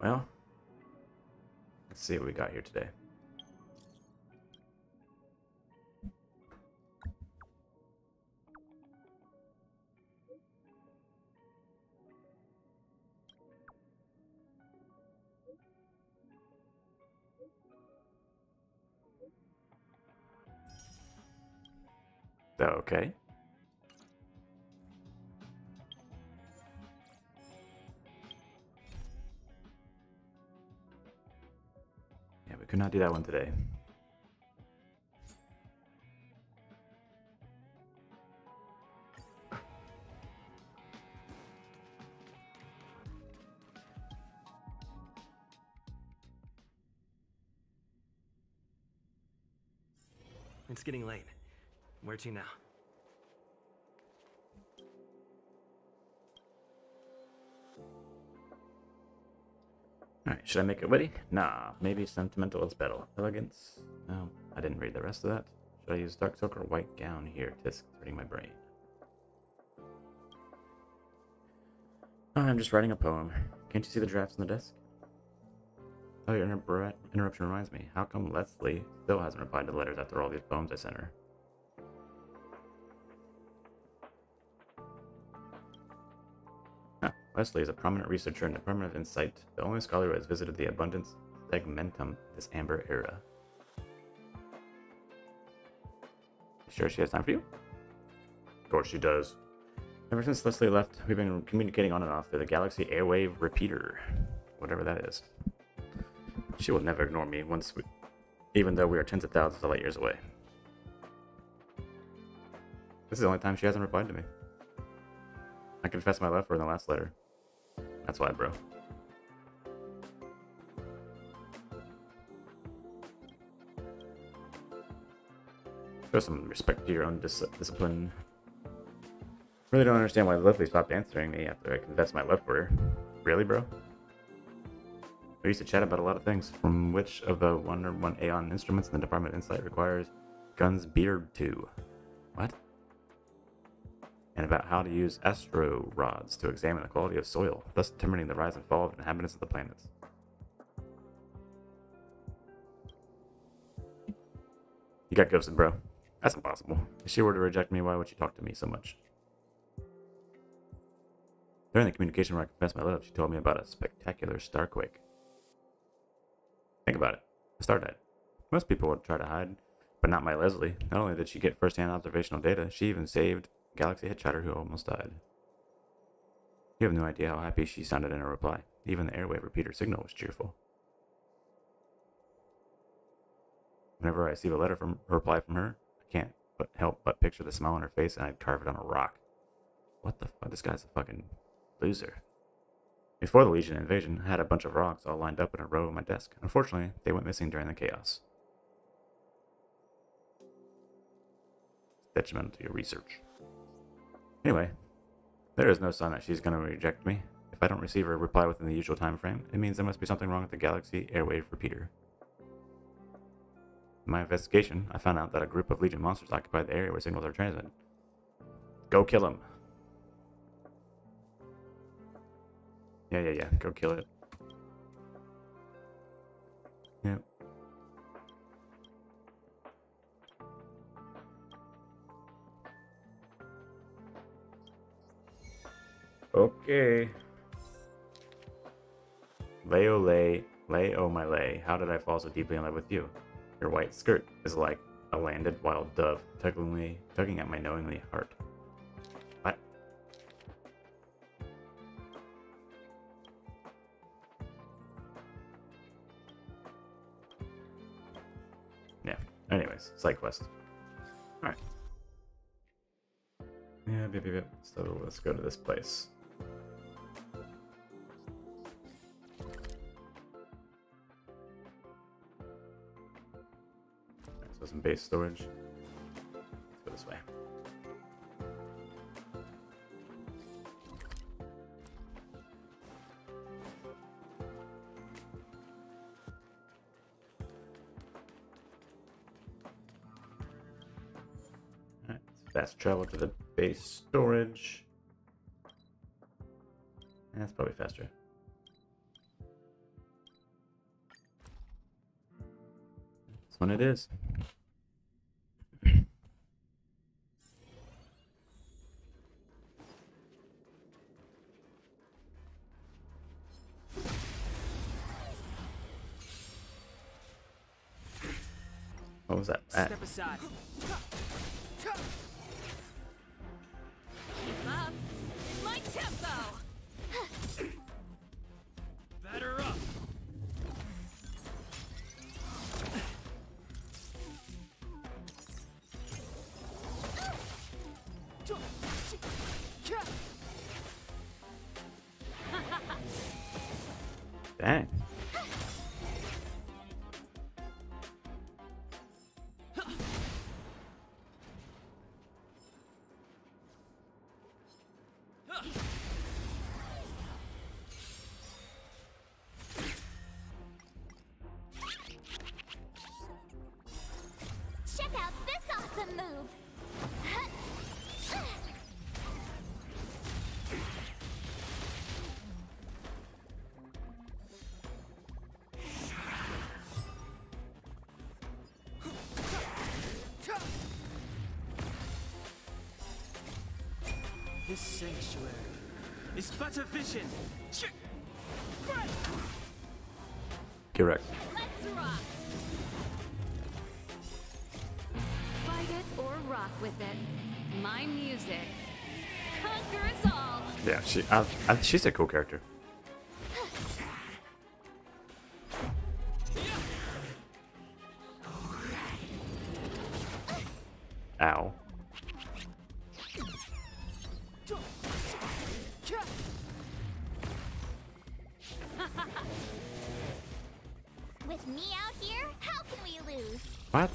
Well, let's see what we got here today. Okay. Not do that one today. It's getting late. Where to now? Alright, should I make it witty? Nah, maybe sentimental is better. Elegance? No, I didn't read the rest of that. Should I use dark silk or white gown here? Tisk, hurting my brain. Oh, I'm just writing a poem. Can't you see the drafts on the desk? Oh, your inter interruption reminds me. How come Leslie still hasn't replied to the letters after all these poems I sent her? Leslie is a prominent researcher in the Department of Insight, the only scholar who has visited the abundance segmentum this amber era. Sure she has time for you? Of course she does. Ever since Leslie left, we've been communicating on and off through the Galaxy Airwave Repeater. Whatever that is. She will never ignore me once we, even though we are tens of thousands of light years away. This is the only time she hasn't replied to me. I confessed my love for her in the last letter. That's why, bro. Show some respect to your own dis discipline. Really don't understand why Leslie stopped answering me after I confessed my love for her. Really, bro? We used to chat about a lot of things, from which of the one or one Aeon instruments in the Department of Insight requires Guns Beard 2. And about how to use astro rods to examine the quality of soil, thus determining the rise and fall of inhabitants of the planets. You got ghosted, bro. That's impossible. If she were to reject me, why would she talk to me so much? During the communication where I confessed my love, she told me about a spectacular starquake. Think about it. A star died. Most people would try to hide, but not my Leslie. Not only did she get first-hand observational data, she even saved Galaxy Hitchatter who almost died. You have no idea how happy she sounded in her reply. Even the airwave repeater signal was cheerful. Whenever I receive a letter from a reply from her, I can't but help but picture the smile on her face and I'd carve it on a rock. What the fuck? This guy's a fucking loser. Before the Legion invasion, I had a bunch of rocks all lined up in a row on my desk. Unfortunately, they went missing during the chaos. Detrimental to your research. Anyway, there is no sign that she's going to reject me. If I don't receive a reply within the usual time frame, it means there must be something wrong with the Galaxy Airwave Repeater. In my investigation, I found out that a group of Legion monsters occupied the area where signals are transmitted. Go kill them. Yeah, yeah, yeah. Go kill it. Yep. Okay. Leo lay, lay oh my lay, how did I fall so deeply in love with you? Your white skirt is like a landed wild dove, tugging, me, tugging at my knowingly heart. What? Yeah, anyways, side quest. Alright. Yeah, yep, yep, yep. So let's go to this place. some base storage. Let's go this way. Fast travel to the base storage. And that's probably faster. That's When it is. Was that? That- This sanctuary is but a vision. Ch- Correct. Let's rock. Fight it or rock with it. My music. Conquer us all. Yeah, she. I, I, she's a cool character. With me out here, how can we lose? What?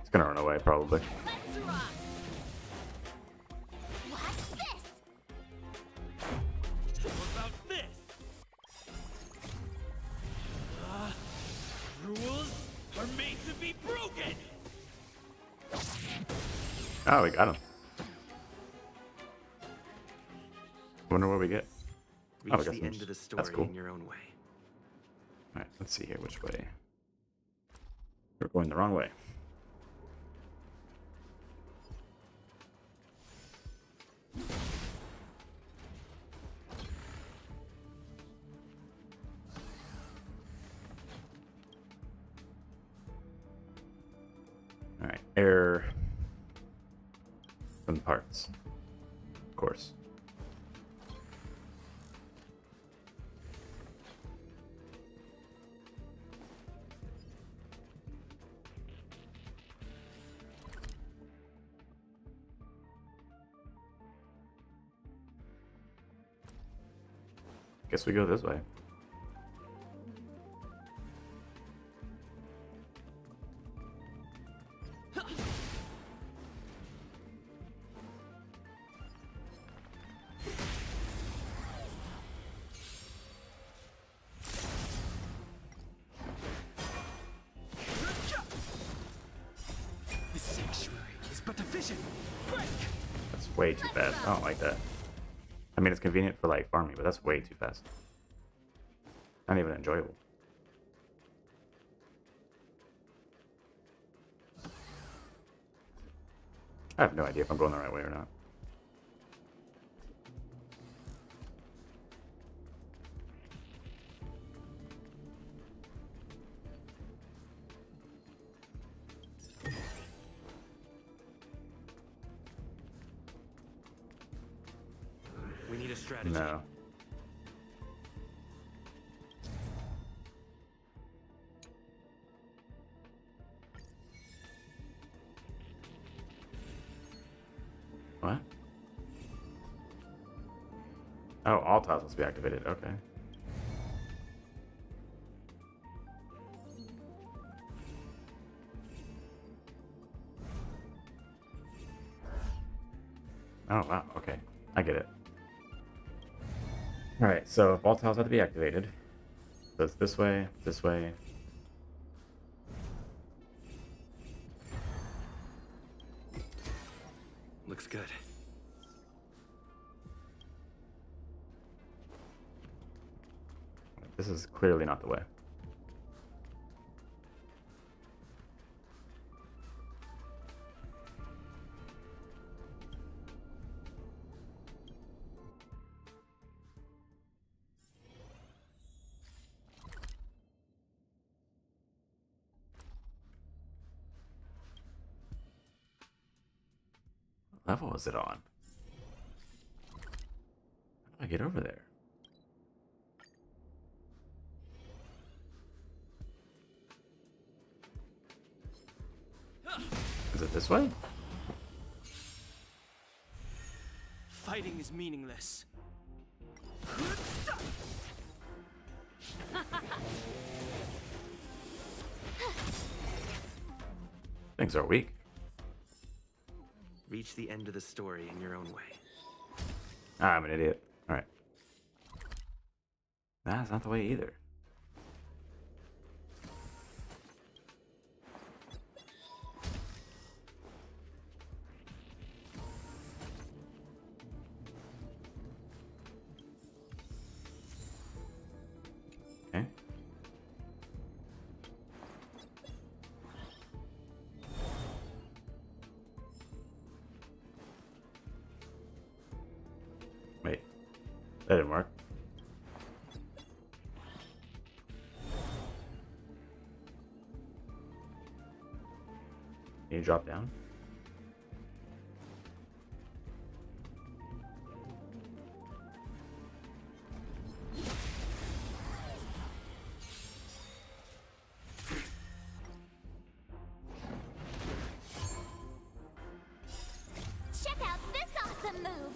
It's gonna run away, probably. Let's rock. Watch this. What about this? Ah, rules are made to be broken. Oh, we got him. Got the some- end of the that's story cool. in your own way. Alright, let's see here which way. We're going the wrong way. Alright, air some parts. Of course. Guess we go this way. That's way too fast. Not even enjoyable. I have no idea if I'm going the right way or not. We need a strategy. No. Oh, all tiles must be activated. Okay. Oh, wow. Okay. I get it. Alright, so if all tiles have to be activated, so it's this way, this way. This is clearly not the way. What level was it on? How do I get over there? This way? Fighting is meaningless. Things are weak. Reach the end of the story in your own way. Ah, I'm an idiot. Alright. That's not the way either. Drop down? Check out this awesome move!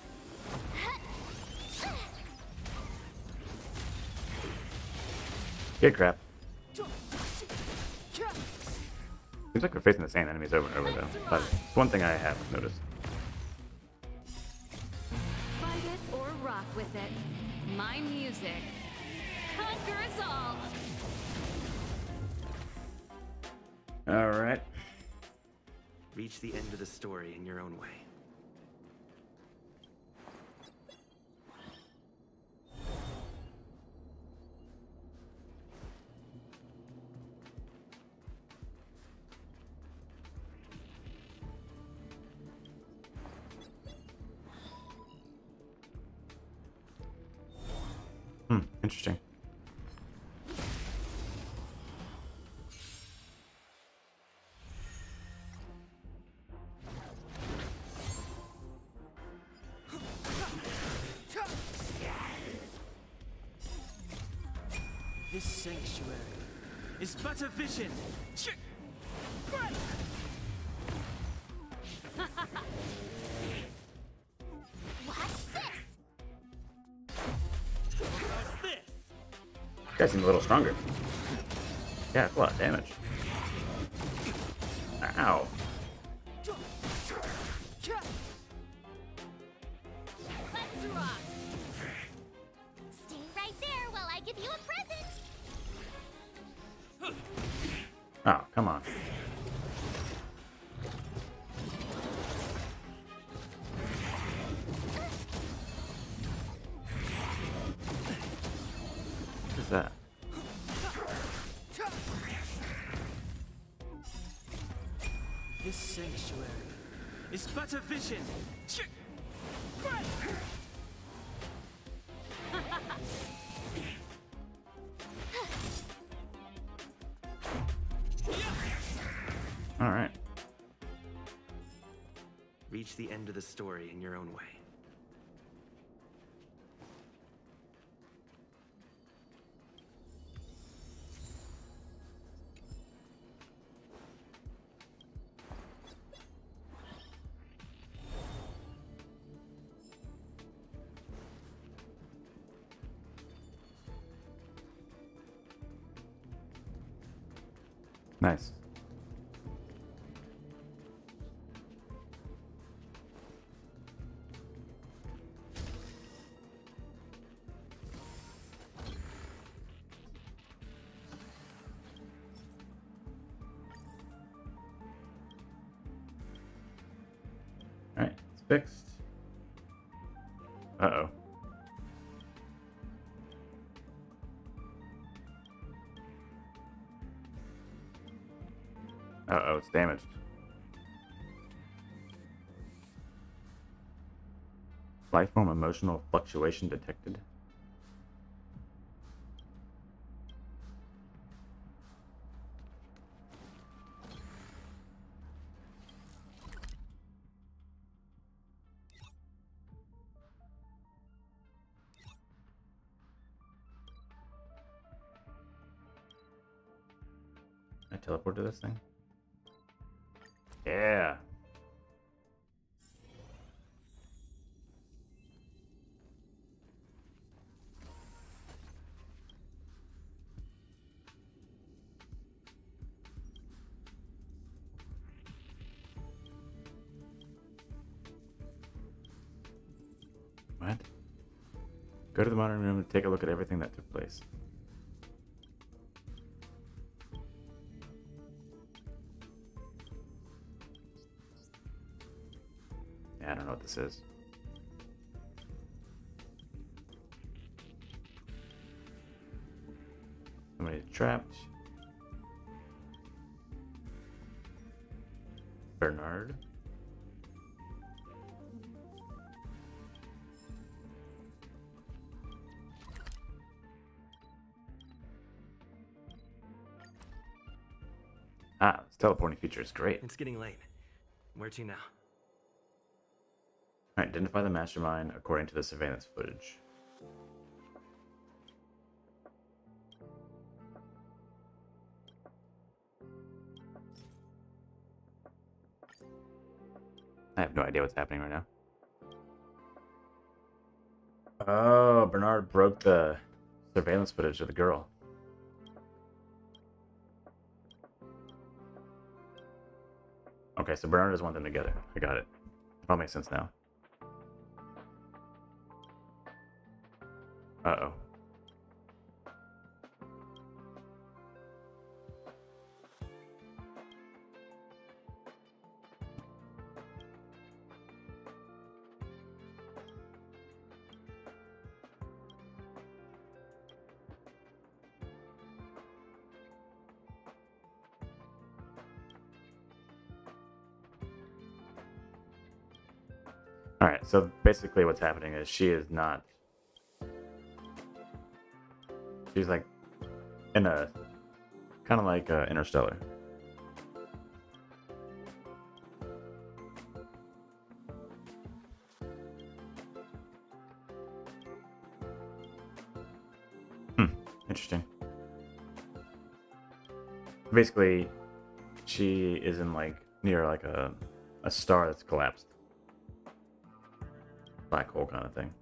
Get crap. Seems like we're facing the same enemies over and over though. But it's one thing I have noticed. Fight it or rock with it. My music conquers all. Alright. Reach the end of the story in your own way. This sanctuary is but a vision. Ch- Watch this! How's? Guy seems a little stronger. Yeah, it's a lot of damage. Reach the end of the story in your own way. Uh-oh. Uh-oh, it's damaged. Life form emotional fluctuation detected. This thing? Yeah. What? Go to the modern room and take a look at everything that took place. What. Somebody trapped. Bernard. Ah, this teleporting feature is great. It's getting late. Where to now? Identify the mastermind according to the surveillance footage. I have no idea what's happening right now. Oh, Bernard broke the surveillance footage of the girl. Okay, so Bernard doesn't want them together. I got it. It all makes sense now. Uh-oh. Alright, so basically what's happening is she is not She's like in a kind of like uh, Interstellar. Hmm, interesting. Basically, she is in like near like a a star that's collapsed. Black hole kind of thing.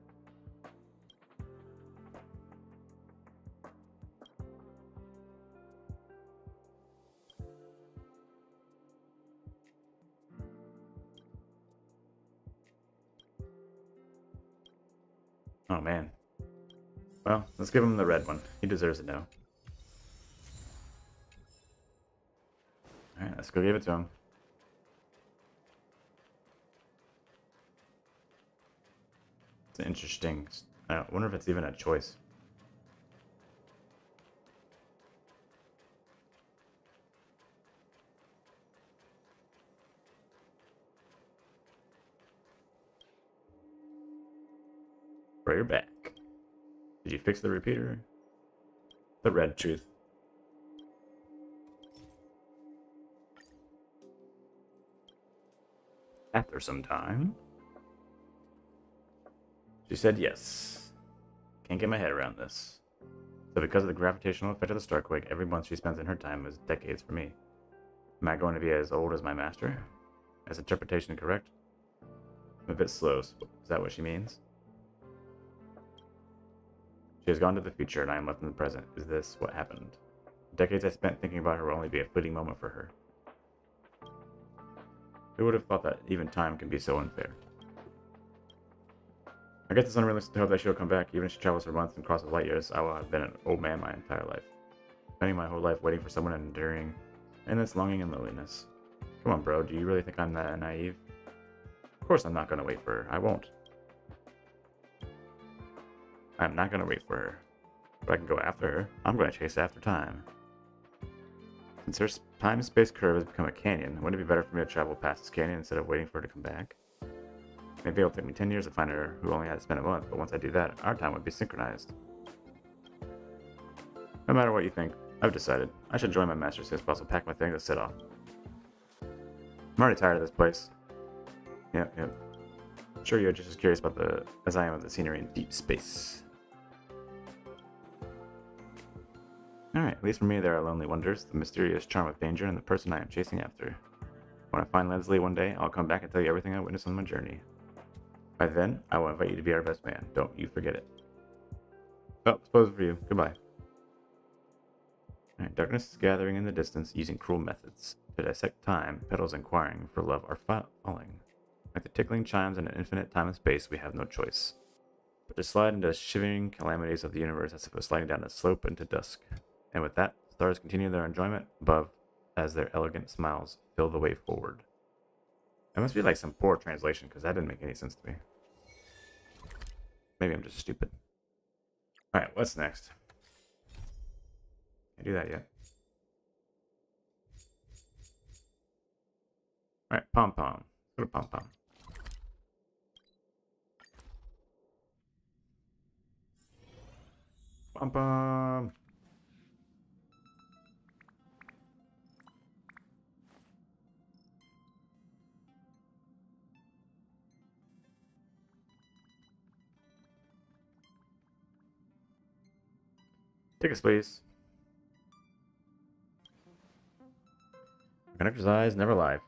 Let's give him the red one. He deserves it now. Alright, let's go give it to him. It's interesting. I wonder if it's even a choice. You're back. Did you fix the repeater? The red truth. After some time, she said yes. Can't get my head around this. So because of the gravitational effect of the Starquake, every month she spends in her time is decades for me. Am I going to be as old as my master? Is interpretation correct? I'm a bit slow. Is that what she means? She has gone to the future and I am left in the present. Is this what happened? Decades I spent thinking about her will only be a fleeting moment for her. Who would have thought that even time can be so unfair? I guess it's unrealistic to hope that she'll come back. Even if she travels for months and crosses light years, I will have been an old man my entire life. Spending my whole life waiting for someone enduring endless longing and loneliness. Come on, bro, do you really think I'm that naive? Of course I'm not gonna wait for her. I won't. I'm not gonna wait for her. But I can go after her. I'm gonna chase after time. Since her time-space curve has become a canyon. Wouldn't it be better for me to travel past this canyon instead of waiting for her to come back? Maybe it'll take me 10 years to find her who only had to spend a month, but once I do that, our time would be synchronized. No matter what you think, I've decided. I should join my master as soon as possible, pack my things, and set off. I'm already tired of this place. Yep, yep. I'm sure you're just as curious about the as I am of the scenery in deep space. Alright, at least for me there are lonely wonders, the mysterious charm of danger, and the person I am chasing after. When I find Leslie one day, I'll come back and tell you everything I witnessed on my journey. By then, I will invite you to be our best man. Don't you forget it. Oh, suppose for you. Goodbye. Alright, darkness is gathering in the distance using cruel methods. To dissect time, petals inquiring for love are falling. Like the tickling chimes in an infinite time and space, we have no choice. But to slide into shivering calamities of the universe as if it was sliding down a slope into dusk. And with that, stars continue their enjoyment above as their elegant smiles fill the way forward. That must be like some poor translation, because that didn't make any sense to me. Maybe I'm just stupid. Alright, what's next? Can't do that yet. Alright, Pom Pom. Go to Pom Pom. Pom Pom! Tickets, please. Conductor's eyes never lie.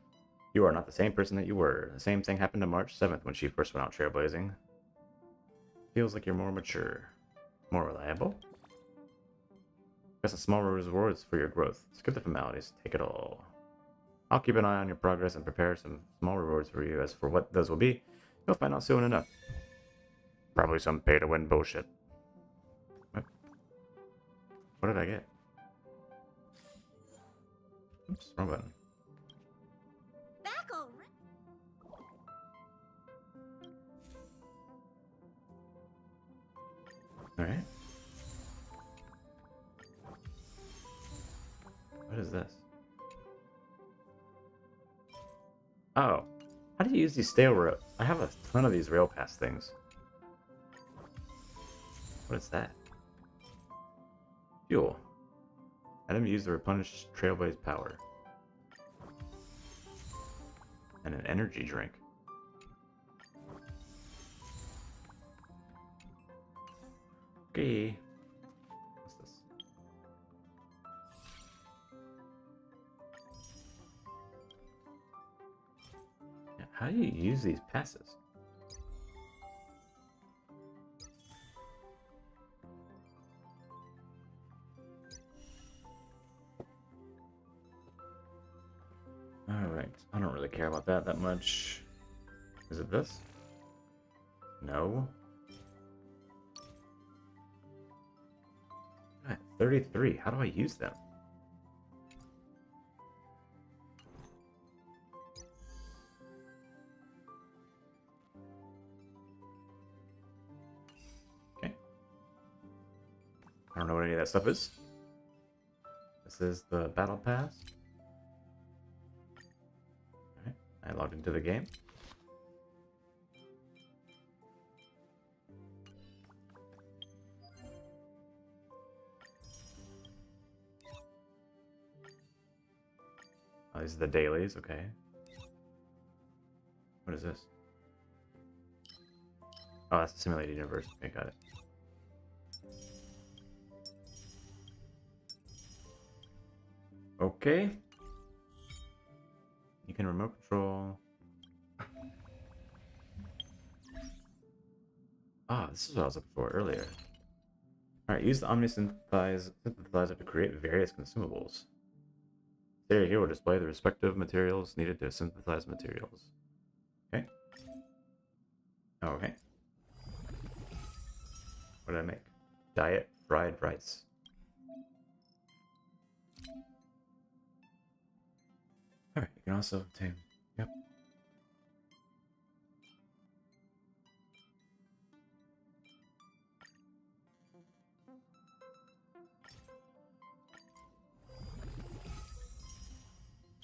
You are not the same person that you were. The same thing happened on March 7th when she first went out trailblazing. Feels like you're more mature. More reliable? Got some small rewards for your growth. Skip the formalities. Take it all. I'll keep an eye on your progress and prepare some small rewards for you. As for what those will be, you'll find out soon enough. Probably some pay-to-win bullshit. What? Did I get? Oops, wrong button. Back already. Alright. What is this? Oh. How do you use these Star Rail? I have a ton of these rail pass things. What is that? Fuel. Item used to replenish Trailblaze power. And an energy drink. Okay. What's this? Yeah, how do you use these passes? Care about that that much. Is it this? No. Alright, 33. How do I use them? Okay. I don't know what any of that stuff is. This is the battle pass. I logged into the game. Oh, these are the dailies, okay. What is this? Oh, that's the simulated universe. Okay, got it. Okay. Can remote control. Ah, this is what I was looking for earlier. Alright, use the Omnisynthesize synthesizer to create various consumables. The area here will display the respective materials needed to synthesize materials. Okay. Okay. What did I make? Diet fried rice. Alright, you can also obtain. Yep.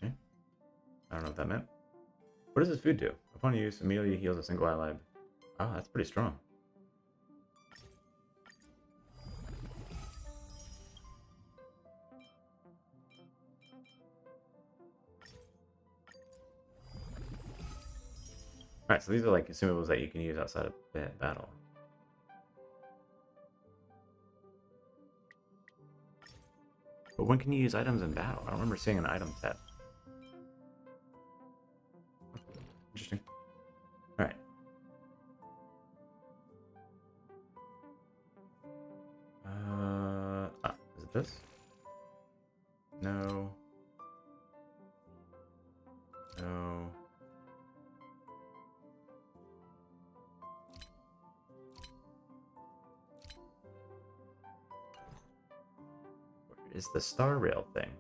Okay. I don't know what that meant. What does this food do? Upon use, immediately heals a single ally. Oh, that's pretty strong. Alright, so these are like consumables that you can use outside of battle. But when can you use items in battle? I don't remember seeing an item tab. Interesting. Alright. Uh, ah, is it this? No. Is the star rail thing?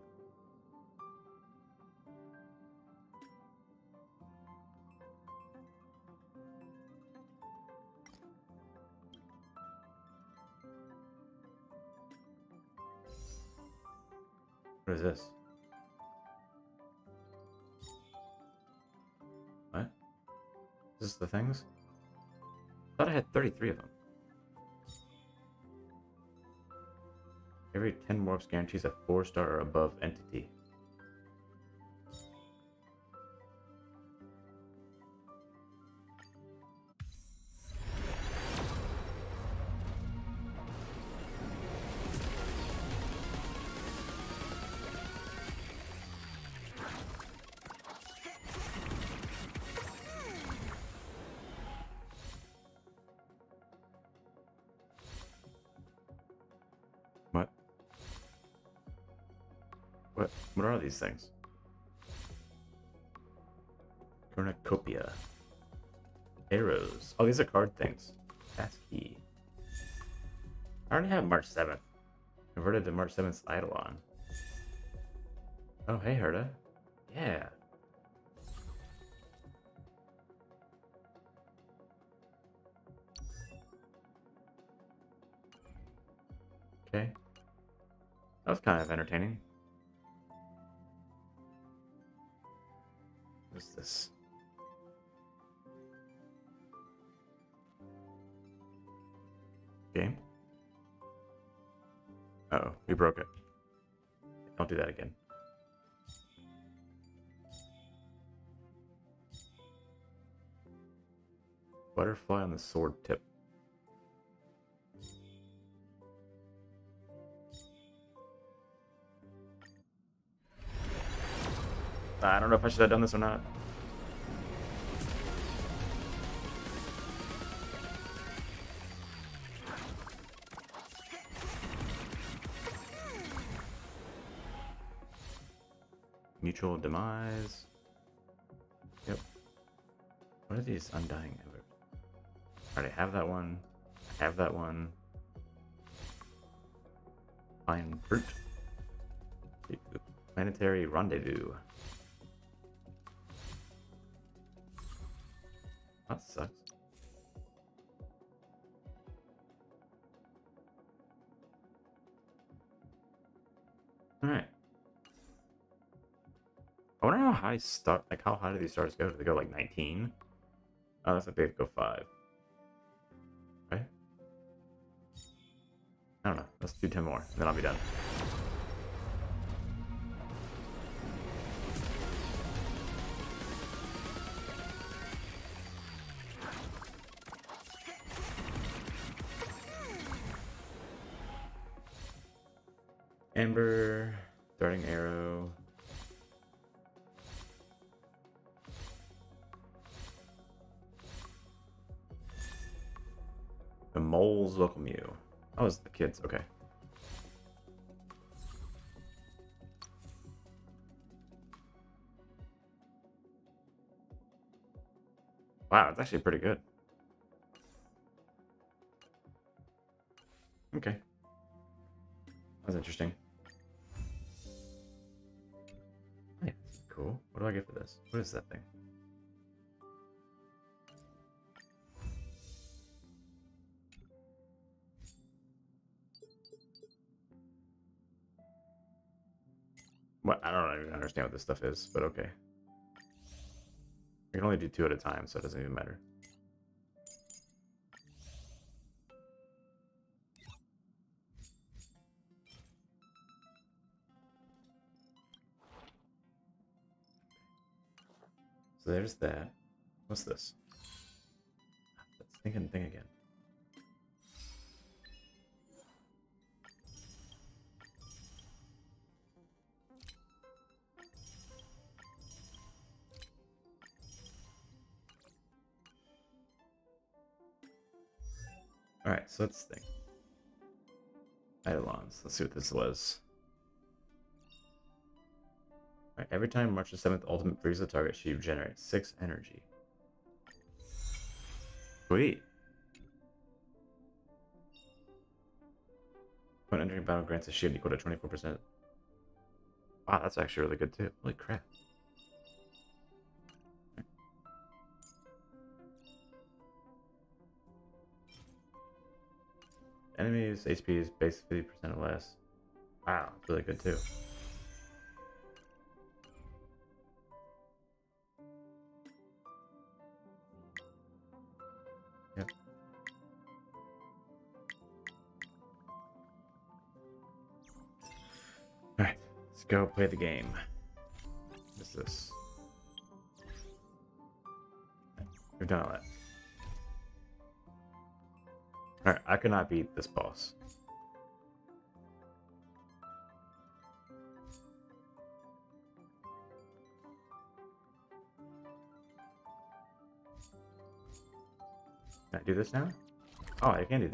What is this? What? Is this the things? I thought I had 33 of them. Every 10 warps guarantees a 4 star or above entity. What? What are these things? Cornucopia. Arrows. Oh, these are card things. That's key. I already have March 7th. Converted to March 7th Eidolon. Oh, hey, Herta. Yeah. Okay. That was kind of entertaining. What's this? Game? Uh oh, we broke it. Don't do that again. Butterfly on the sword tip. I don't know if I should have done this or not. Mutual demise. Yep. What are these undying ever? I already have that one. I have that one. Fine fruit. Planetary rendezvous. That sucks. Alright. I wonder how high star like how high do these stars go? Do they go like 19? Oh, that's like they go five. Right? I don't know. Let's do 10 more, then I'll be done. Kids. Okay. Wow, it's actually pretty good. Okay. That's interesting. Yeah, cool. What do I get for this? What is that thing? What? I don't even understand what this stuff is, but okay. I can only do two at a time, so it doesn't even matter. So there's that. What's this? That stinking thing again. Alright, so let's think. Eidolons. Let's see what this was. Alright, every time March the 7th ultimate frees the target, she generates 6 energy. Sweet. When entering battle grants a shield equal to 24%. Wow, that's actually really good too. Holy crap. Enemies HP is basically 50% or less. Wow, that's really good too. Yep. Alright, let's go play the game. What's this? We've done all that. Alright, I cannot beat this boss. Can I do this now? Oh, I can do